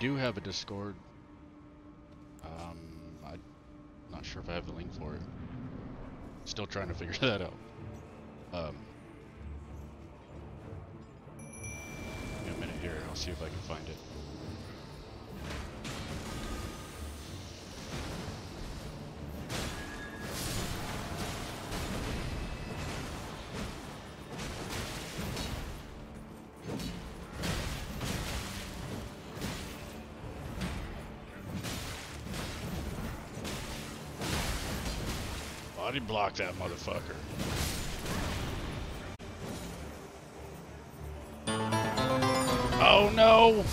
do have a Discord. Um, I'm not sure if I have the link for it. Still trying to figure that out. Um, give me a minute here. I'll see if I can find it. Body block that motherfucker. Oh no!